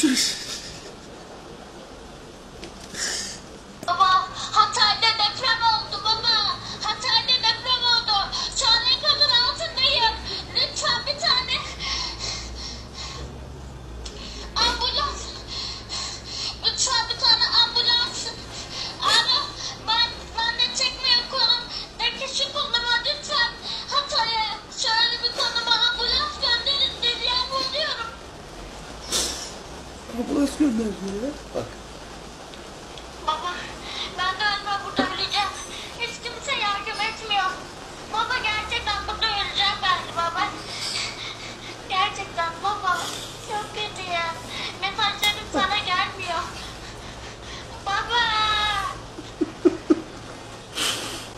Jeez. Ambulans gönderdi ya. Bak